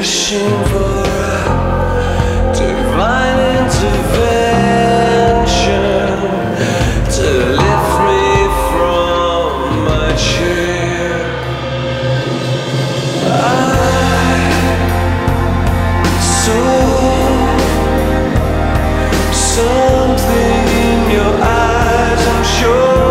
wishing for your eyes. I'm sure